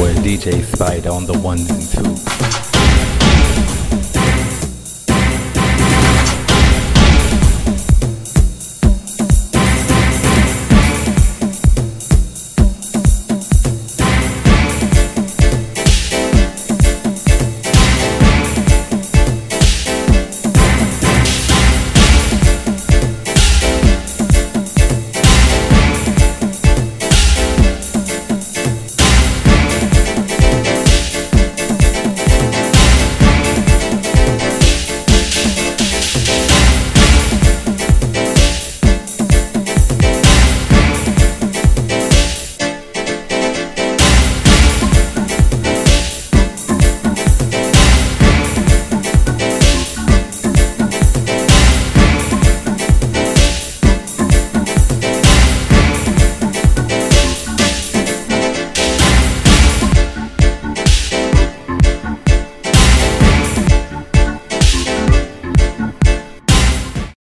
boy DJ Spider on the ones and two.